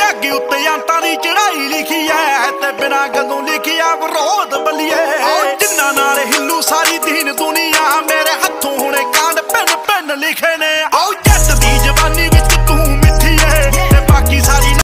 ਜੱਗ ਉੱਤੇ ਅੰਤਾਂ ਦੀ ਚੜਾਈ ਲਿਖੀ ਐ। ਤੇ ਬਿਨਾ ਗੱਲੋਂ ਲਿਖਿਆ ਵਿਰੋਧ ਬੱਲੀਏ।